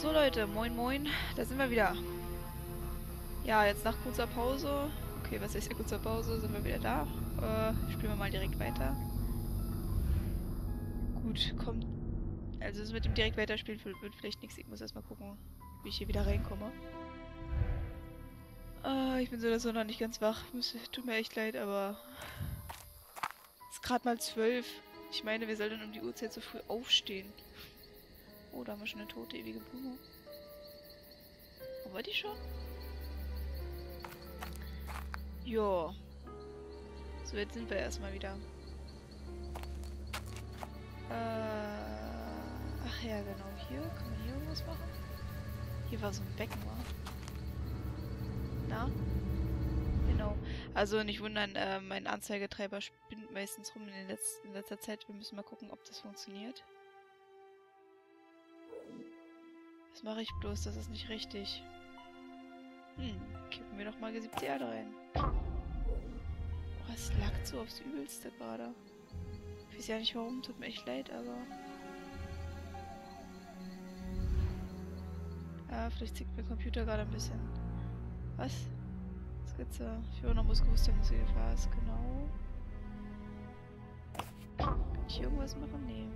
So Leute, moin moin, da sind wir wieder. Ja, jetzt nach kurzer Pause, okay, was ist kurzer Pause, sind wir wieder da. Äh, spielen wir mal direkt weiter. Gut, kommt. Also es mit dem direkt weiterspielen wird, vielleicht nichts. Ich muss erstmal gucken, wie ich hier wieder reinkomme. Äh, ich bin so oder so noch nicht ganz wach. Tut mir echt leid, aber... Es ist gerade mal zwölf. Ich meine, wir sollten um die Uhrzeit so früh aufstehen. Oh, da haben wir schon eine tote ewige Blume. Haben wir die schon? Jo. So, jetzt sind wir erstmal wieder. Äh, ach ja, genau. Hier. Kann man hier irgendwas machen? Hier war so ein Becken, war. Na? Genau. Also nicht wundern, äh, mein Anzeigetreiber spinnt meistens rum in, letzten, in letzter Zeit. Wir müssen mal gucken, ob das funktioniert. Was mache ich bloß? Das ist nicht richtig. Hm, kippen wir doch mal gesiebte Erde rein. Oh, es lagt so aufs Übelste gerade. Ich weiß ja nicht warum, tut mir echt leid, aber... Ah, vielleicht zieht mir Computer gerade ein bisschen. Was? Skizze. Fiona muss gewusst haben, was genau. Kann ich irgendwas machen? Nee.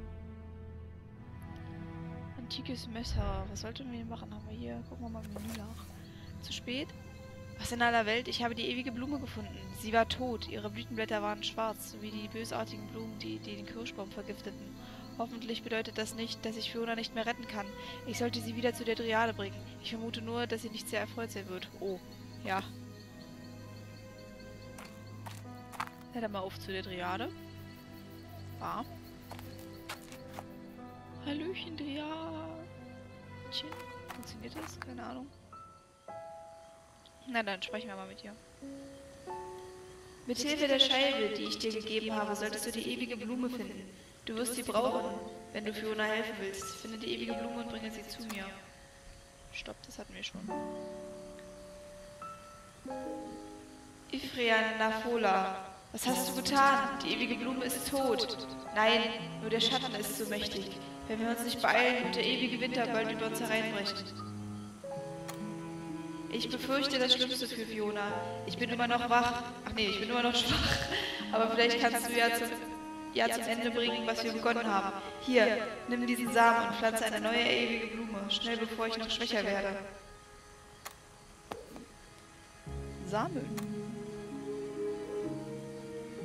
Antikes Messer. Was sollten wir machen? Haben wir hier. Gucken wir mal im Menü nach. Zu spät? Was in aller Welt? Ich habe die ewige Blume gefunden. Sie war tot. Ihre Blütenblätter waren schwarz, wie die bösartigen Blumen, die, die den Kirschbaum vergifteten. Hoffentlich bedeutet das nicht, dass ich Fiona nicht mehr retten kann. Ich sollte sie wieder zu der Triade bringen. Ich vermute nur, dass sie nicht sehr erfreut sein wird. Oh, ja. Ja, dann mal auf zu der Triade. War. Hallöchen, Triadchen. Funktioniert das? Keine Ahnung. Na dann, sprechen wir mal mit dir. Mit Hilfe der Scheibe, die ich dir gegeben habe, solltest du die ewige Blume finden. Du wirst sie brauchen, wenn du Fiona helfen willst. Finde die ewige Blume und bringe sie zu mir. Stopp, das hatten wir schon. Ifrian Nafola, was hast du getan? Die ewige Blume ist tot. Nein, nur der Schatten ist so mächtig. Wenn wir uns nicht beeilen, wird der ewige Winter bald über uns hereinbrechen. Ich befürchte das Schlimmste für Fiona. Ich bin immer noch wach. Ach nee, ich bin immer noch schwach. Aber vielleicht kannst du ja zum, ja zum Ende bringen, was wir begonnen haben. Hier, nimm diesen Samen und pflanze eine neue ewige Blume. Schnell, bevor ich noch schwächer werde. Samen.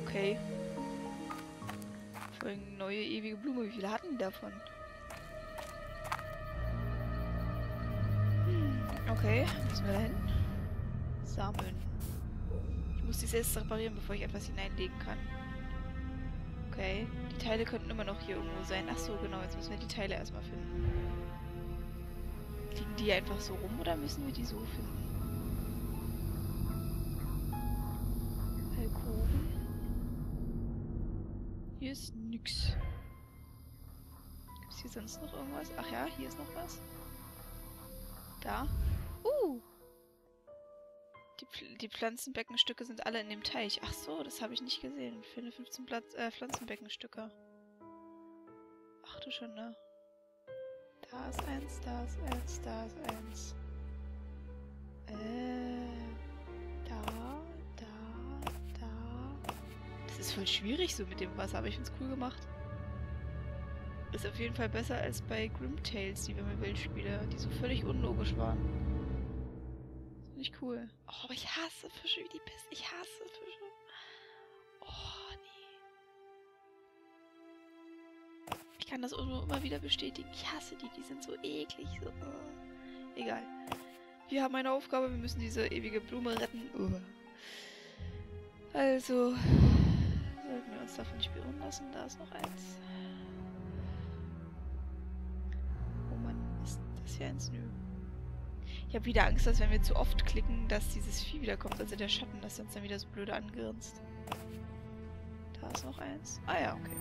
Okay. Eine neue ewige Blume. Wie viele hatten die davon? Okay, müssen wir da hin? Sammeln. Ich muss die selbst reparieren, bevor ich etwas hineinlegen kann. Okay, die Teile könnten immer noch hier irgendwo sein. Ach so, genau, jetzt müssen wir die Teile erstmal finden. Liegen die einfach so rum oder müssen wir die so finden? Hier ist nix. Gibt es hier sonst noch irgendwas? Ach ja, hier ist noch was. Da. Uh! Die, die Pflanzenbeckenstücke sind alle in dem Teich. Ach so, das habe ich nicht gesehen. Ich finde 15 Platz, äh, Pflanzenbeckenstücke. Ach du schon, ne? Da ist eins, da ist eins, da ist eins. Äh, da, ist voll schwierig so mit dem Wasser, aber ich finde es cool gemacht. Ist auf jeden Fall besser als bei Grimtales, die wir mit Wildspiele, die so völlig unlogisch waren. Finde ich cool. Oh, aber ich hasse Fische wie die Pest. Ich hasse Fische. Oh, nee. Ich kann das immer wieder bestätigen. Ich hasse die. Die sind so eklig. So, uh. Egal. Wir haben eine Aufgabe. Wir müssen diese ewige Blume retten. Also, sollten wir uns davon nicht beirren lassen. Da ist noch eins. hier eins? Nö. Ich habe wieder Angst, dass wenn wir zu oft klicken, dass dieses Vieh wiederkommt, also der Schatten, dass uns dann wieder so blöde angrinst. Da ist noch eins. Ah ja, okay.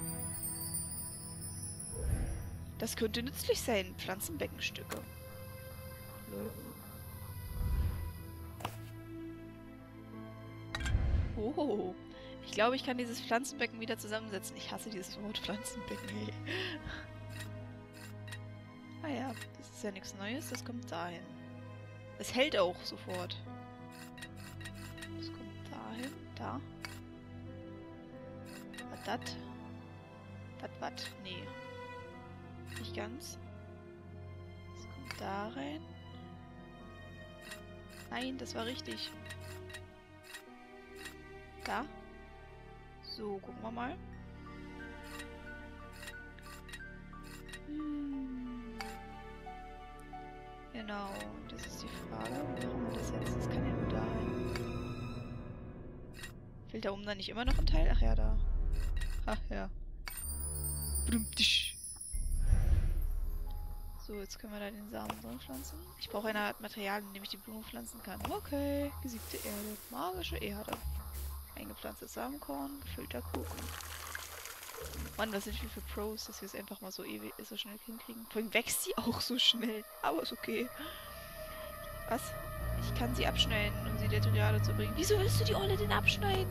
Das könnte nützlich sein. Pflanzenbeckenstücke. Oh. Ich glaube, ich kann dieses Pflanzenbecken wieder zusammensetzen. Ich hasse dieses Wort Pflanzenbecken, ey. Ah ja, das ist ja nichts Neues, das kommt dahin. Es hält auch sofort. Das kommt dahin, da. Was das? Das was? Nee. Nicht ganz. Das kommt da rein. Nein, das war richtig. Da. So, gucken wir mal. Hm. Genau, das ist die Frage. Wie machen wir das jetzt? Das kann ja nur da hin. Fehlt da oben dann nicht immer noch ein Teil? Ach ja, da. Ach ja. So, jetzt können wir da den Samen drin pflanzen. Ich brauche eine Art Material, in dem ich die Blume pflanzen kann. Okay, gesiebte Erde, magische Erde. Eingepflanztes Samenkorn, gefüllter Kuchen. Mann, was sind wir für Pros, dass wir es einfach mal so ewig so schnell hinkriegen. Vor allem wächst sie auch so schnell. Aber ist okay. Was? Ich kann sie abschneiden, um sie der Triade zu bringen. Wieso willst du die Olle denn abschneiden?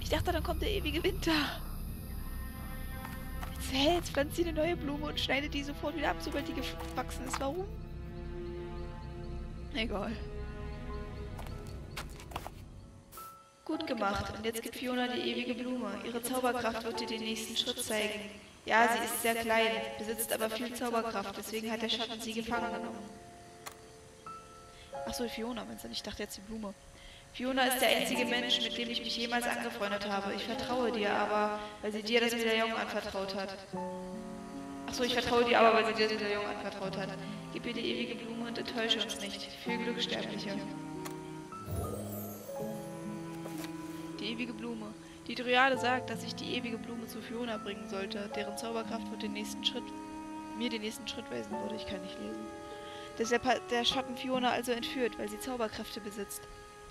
Ich dachte, dann kommt der ewige Winter. Jetzt, jetzt pflanzt sie eine neue Blume und schneidet die sofort wieder ab, sobald die gewachsen ist. Warum? Egal. Gut gemacht. Und jetzt gibt Fiona die ewige Blume. Ihre Zauberkraft wird dir den nächsten Schritt zeigen. Ja, sie ist sehr klein, besitzt aber viel Zauberkraft, deswegen hat der Schatten sie gefangen genommen. Achso, Fiona meinst du? Ich dachte jetzt die Blume. Fiona ist der einzige Mensch, mit dem ich mich jemals angefreundet habe. Ich vertraue dir aber, weil sie dir das Medaillon anvertraut hat. Achso, ich vertraue dir aber, weil sie dir das Medaillon anvertraut hat. Gib ihr die ewige Blume und enttäusche uns nicht. Viel Glück, Sterbliche. Ewige Blume. Die Dryade sagt, dass ich die ewige Blume zu Fiona bringen sollte, deren Zauberkraft wird den nächsten Schritt, mir den nächsten Schritt weisen würde. Ich kann nicht lesen. Deshalb hat der Schatten Fiona also entführt, weil sie Zauberkräfte besitzt.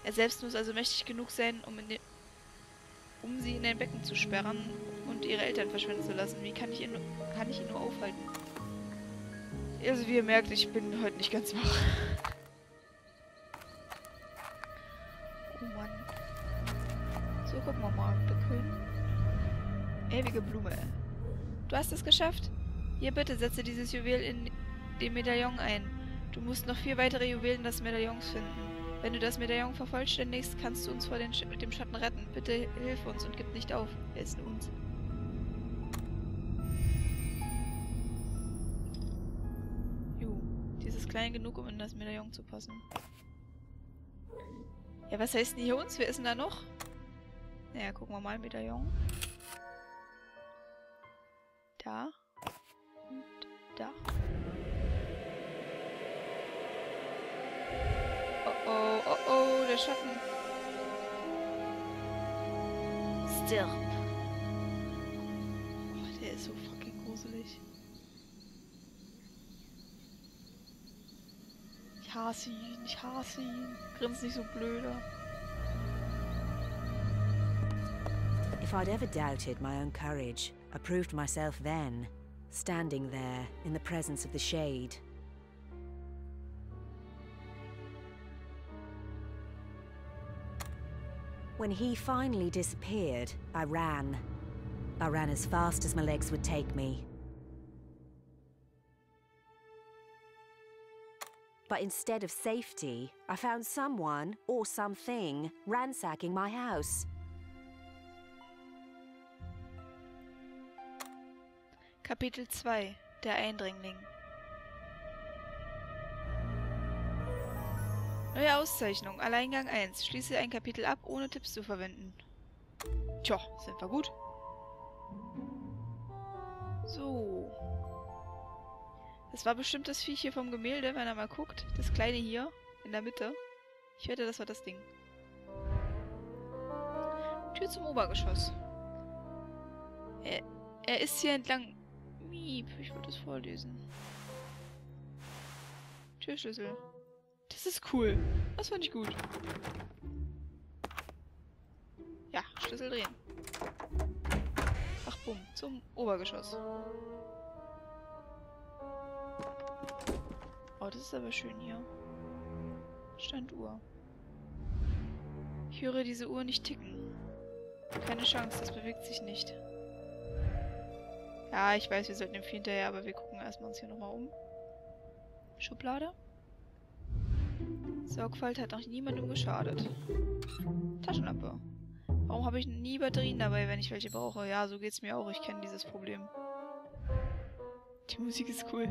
Er selbst muss also mächtig genug sein, um, in um sie in ein Becken zu sperren und ihre Eltern verschwinden zu lassen. Wie kann ich ihn, kann ich ihn nur aufhalten? Also wie ihr merkt, ich bin heute nicht ganz wach. Gucken wir mal. Bekommen. Ewige Blume. Du hast es geschafft. Hier bitte, setze dieses Juwel in den Medaillon ein. Du musst noch vier weitere Juwelen des Medaillons finden. Wenn du das Medaillon vervollständigst, kannst du uns vor Sch dem Schatten retten. Bitte hilf uns und gib nicht auf. Er ist uns. Ju, dies ist klein genug, um in das Medaillon zu passen. Ja, was heißt denn hier uns? Wer ist denn da noch? Naja, gucken wir mal. Medaillon. Da. Und da. oh, oh, oh, der Schatten. Stirb. Oh, der ist so fucking gruselig. Ich hasse ihn, ich hasse ihn. Grinst nicht so blöder. If I'd ever doubted my own courage, I proved myself then, standing there in the presence of the Shade. When he finally disappeared, I ran. I ran as fast as my legs would take me. But instead of safety, I found someone, or something, ransacking my house. Kapitel 2 Der Eindringling Neue Auszeichnung. Alleingang 1. Schließe ein Kapitel ab, ohne Tipps zu verwenden. Tja, sind wir gut. So. Das war bestimmt das Viech hier vom Gemälde, wenn er mal guckt. Das kleine hier, in der Mitte. Ich wette, das war das Ding. Tür zum Obergeschoss. Er, er ist hier entlang... Miep, ich würde es vorlesen. Türschlüssel. Das ist cool. Das fand ich gut. Ja, Schlüssel drehen. Ach, bumm. Zum Obergeschoss. Oh, das ist aber schön hier. Standuhr. Ich höre diese Uhr nicht ticken. Keine Chance, das bewegt sich nicht. Ja, ich weiß, wir sollten dem Vieh hinterher, aber wir gucken erstmal uns hier nochmal um. Schublade. Sorgfalt hat noch niemandem geschadet. Taschenlampe. Warum habe ich nie Batterien dabei, wenn ich welche brauche? Ja, so geht's mir auch. Ich kenne dieses Problem. Die Musik ist cool.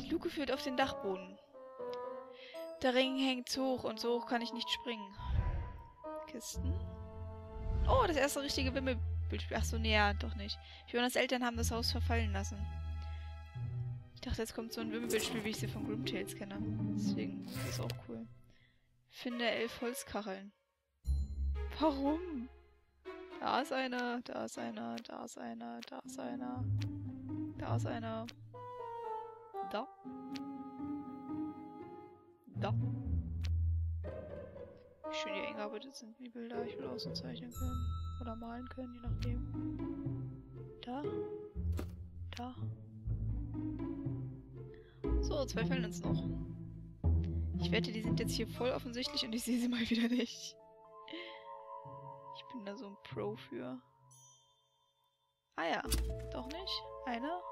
Die Luke führt auf den Dachboden. Der Ring hängt hoch und so hoch kann ich nicht springen. Kisten. Oh, das erste richtige Wimmelbildspiel. Achso, nee, ja, doch nicht. Fionas Eltern haben das Haus verfallen lassen. Ich dachte, jetzt kommt so ein Wimmelbildspiel, wie ich sie von Grimtales kenne. Deswegen ist das auch cool. Finde elf Holzkacheln. Warum? Da ist einer, da ist einer, da ist einer, da ist einer. Da ist einer. Da. Da. Wie schön die eingearbeitet sind, die Bilder. Ich will so zeichnen können. Oder malen können, je nachdem. Da. Da. So, zwei fehlen uns noch. Ich wette, die sind jetzt hier voll offensichtlich und ich sehe sie mal wieder nicht. Ich bin da so ein Pro für. Ah ja, doch nicht. Einer.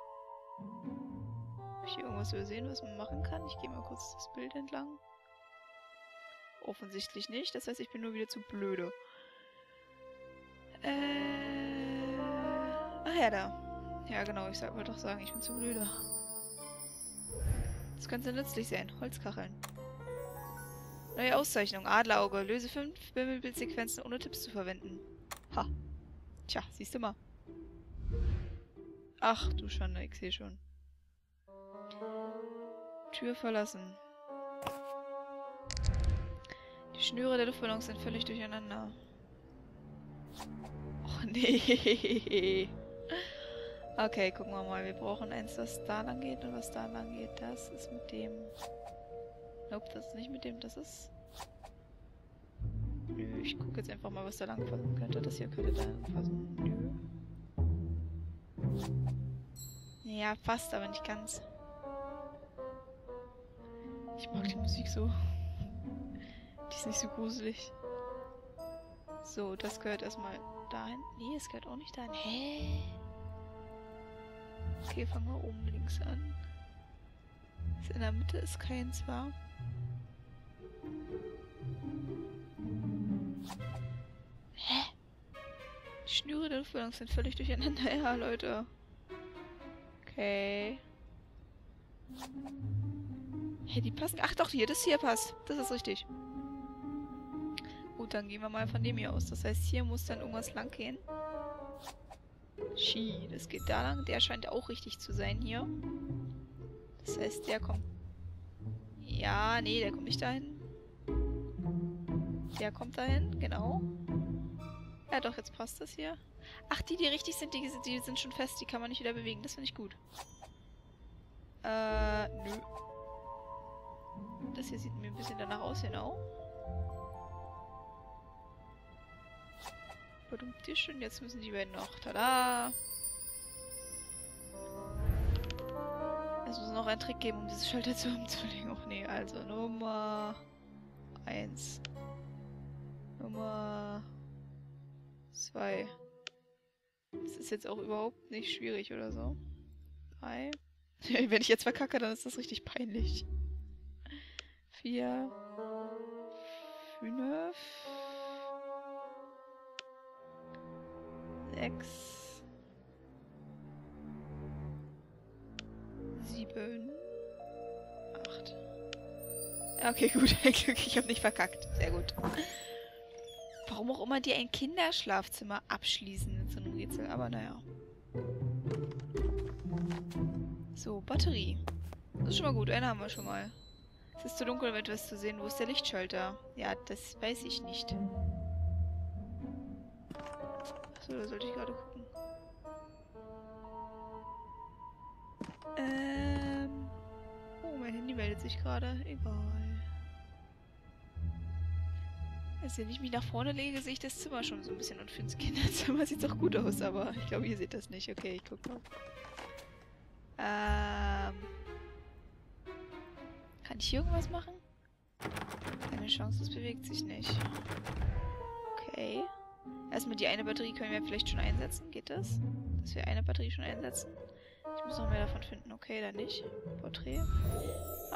Habe ich hier irgendwas übersehen, was man machen kann? Ich gehe mal kurz das Bild entlang. Offensichtlich nicht. Das heißt, ich bin nur wieder zu blöde. Äh... Ach ja, da. Ja, genau. Ich wollte doch sagen, ich bin zu blöde. Das könnte nützlich sein. Holzkacheln. Neue Auszeichnung. Adlerauge. Löse fünf Bimmelbildsequenzen ohne Tipps zu verwenden. Ha. Tja, siehst du mal. Ach, du Schande. Ich sehe schon. Tür verlassen. Die Schnüre der Luftballons sind völlig durcheinander. Och nee. Okay, gucken wir mal. Wir brauchen eins, was da lang geht und was da lang geht. Das ist mit dem... Nope, das ist nicht mit dem. Das ist... Nö, ich gucke jetzt einfach mal, was da lang passen könnte. Das hier könnte da lang passen. Nö. Ja, fast, aber nicht ganz. Ich mag die Musik so. Die ist nicht so gruselig. So, das gehört erstmal dahin. Nee, es gehört auch nicht dahin. Hä? Okay, fangen wir oben links an. In der Mitte ist keins, war. Hä? Die Schnüre der Luftballons sind völlig durcheinander. Ja, Leute. Okay. Hey, die passen... Ach doch, hier, das hier passt. Das ist richtig. Gut, dann gehen wir mal von dem hier aus. Das heißt, hier muss dann irgendwas lang gehen. Ski, das geht da lang. Der scheint auch richtig zu sein hier. Das heißt, der kommt... Ja, nee, der kommt nicht dahin. Der kommt dahin, genau. Ja, doch, jetzt passt das hier. Ach, die, die richtig sind, die, die sind schon fest. Die kann man nicht wieder bewegen. Das finde ich gut. Äh, nö. Das hier sieht mir ein bisschen danach aus, genau. Tisch und jetzt müssen die beiden noch. Tada! Es muss noch einen Trick geben, um dieses Schalter zu umzulegen. Och nee, also Nummer 1. Nummer 2. Das ist jetzt auch überhaupt nicht schwierig oder so. 3. Wenn ich jetzt verkacke, dann ist das richtig peinlich. 4. 5. sechs, sieben, acht. Okay, gut. ich habe nicht verkackt. Sehr gut. Warum auch immer die ein Kinderschlafzimmer abschließen mit so einem Rätsel, aber naja. So, Batterie. Das ist schon mal gut, eine haben wir schon mal. Es ist zu dunkel, um etwas zu sehen. Wo ist der Lichtschalter? Ja, das weiß ich nicht. So, da sollte ich gerade gucken. Ähm. Oh, mein Handy meldet sich gerade. Egal. Also, wenn ich mich nach vorne lege, sehe ich das Zimmer schon so ein bisschen. Und für das Kinderzimmer sieht es auch gut aus, aber ich glaube, ihr seht das nicht. Okay, ich guck mal. Ähm. Kann ich hier irgendwas machen? Keine Chance, es bewegt sich nicht. Okay. Erstmal die eine Batterie können wir vielleicht schon einsetzen. Geht das? Dass wir eine Batterie schon einsetzen? Ich muss noch mehr davon finden. Okay, dann nicht. Porträt.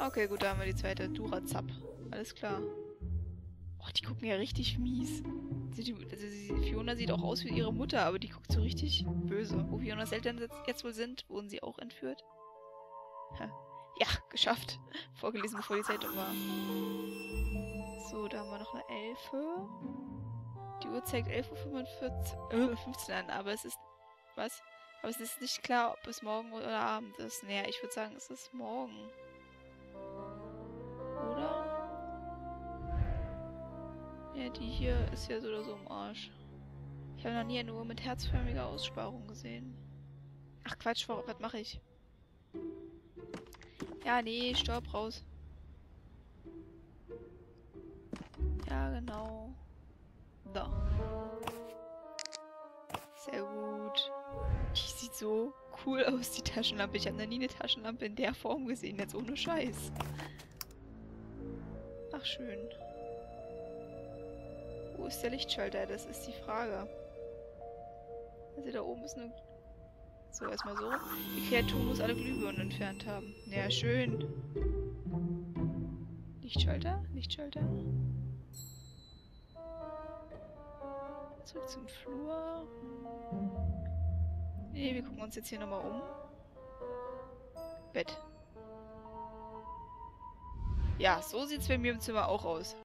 Okay, gut, da haben wir die zweite. Durazap. Alles klar. Oh, die gucken ja richtig mies. Also, also Fiona sieht auch aus wie ihre Mutter, aber die guckt so richtig böse. Wo Fionas Eltern jetzt wohl sind, wurden sie auch entführt. Ja, geschafft. Vorgelesen, bevor die Zeitung war. So, da haben wir noch eine Elfe. Die Uhr zeigt 11.45 Uhr, äh, 15 an, aber es ist... Was? Aber es ist nicht klar, ob es morgen oder Abend ist. Naja, ich würde sagen, es ist morgen. Oder? Ja, die hier ist ja so oder so im Arsch. Ich habe noch nie eine Uhr mit herzförmiger Aussparung gesehen. Ach Quatsch, was mache ich? Ja, nee, Staub raus. Ja, genau. Sieht so cool aus, die Taschenlampe. Ich habe noch nie eine Taschenlampe in der Form gesehen, jetzt ohne Scheiß. Ach, schön. Wo ist der Lichtschalter? Das ist die Frage. Also da oben ist eine... So, erstmal so. Die Kreatur muss alle Glühbirnen entfernt haben. Ja, schön. Lichtschalter? Lichtschalter? Zurück zum Flur. Nee, wir gucken uns jetzt hier nochmal um. Bett. Ja, so sieht's bei mir im Zimmer auch aus.